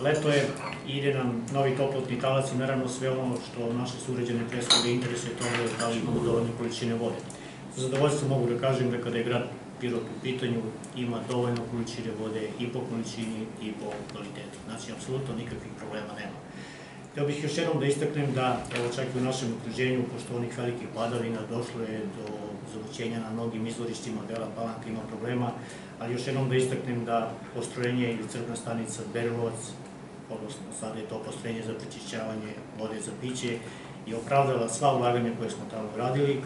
leto je, ide nam novi toplotni talac i naravno sve ono što naše suređene pre svega interesuje to je da li imamo dovoljne količine vode. Sa zadovoljstvom mogu da kažem da kada je grad Pirot u pitanju ima dovoljno količine vode i po količini i po kvalitetu. Znači, apsolutno nikakvih problema nema. Htio bih još jednom da istaknem da, evo čak i u našem okruženju, pošto onih velikih padavina došlo je do zavućenja na mnogim izvorištima, Bela Palanka ima problema, ali još jednom da istaknem da postrojenje ili crpna stanica Berilovac, odnosno sada je to postrojenje za prečišćavanje vode za piće, i opravdala sva ulaganja koje smo tamo radili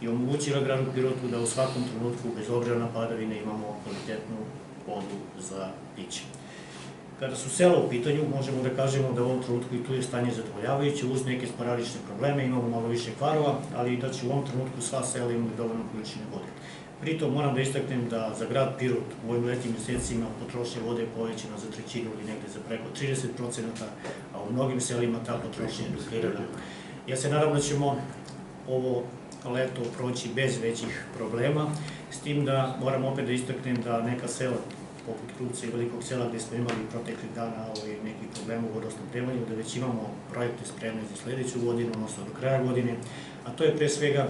i omogućila gradu Pirotu da u svakom trenutku, bez obzira na padavine, imamo kvalitetnu vodu za piće. Kada su sela u pitanju, možemo da kažemo da u ovom trenutku i tu je stanje zadovoljavajuće, uz neke sporadične probleme, imamo malo više kvarova, ali da će u ovom trenutku sva sela imati dovoljno količine vode. Pritom moram da istaknem da za grad Pirot u ovim letnim mesecima potrošnja vode je povećena za trećinu ili negde za preko 30%, a u mnogim selima ta potrošnja je duplirana. Ja se nadam da ćemo ovo leto proći bez većih problema, s tim da moram opet da istaknem da neka sela i Velikog sela gde smo imali proteklih dana ovaj, neki problem u vodosnabdevanju, da već imamo projekte spremne za sledeću godinu, odnosno do kraja godine, a to je pre svega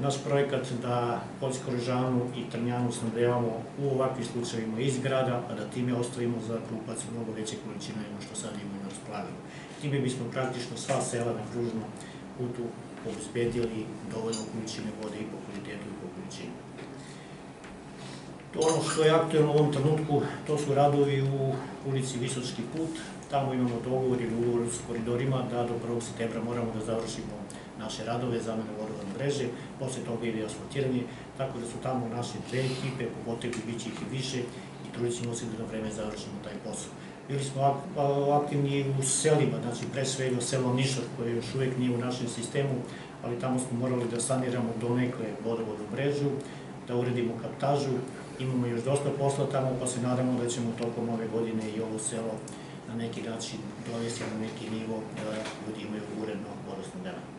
naš projekat da Poljsku Režanu i Trnjanu snabdevamo u ovakvim slučajevima iz grada, a da time ostavimo za Krupac mnogo veće količine nego što sad imamo na raspolaganju. Time bismo praktično sva sela na kružnom putu obezbedili dovoljno količine vode i po kvalitetu i po količini. Ono što je aktualno u ovom trenutku, to su radovi u ulici Visočki put. Tamo imamo dogovor ili ugovor s koridorima da do 1. septembra moramo da završimo naše radove, zamene vodovodne mreže, posle toga ide asfaltiranje, tako da su tamo naše dve ekipe, po potrebi bit će ih i više i trudit ćemo se da na vreme završimo taj posao. Bili smo aktivni u selima, znači pre svega selo Nišar koje još uvek nije u našem sistemu, ali tamo smo morali da saniramo donekle vodovodnu mrežu, da uredimo kaptažu, imamo još dosta posla tamo, pa se nadamo da ćemo tokom ove godine i ovo selo na neki način dovesti na neki nivo da ljudi imaju uredno vodosnodavanje.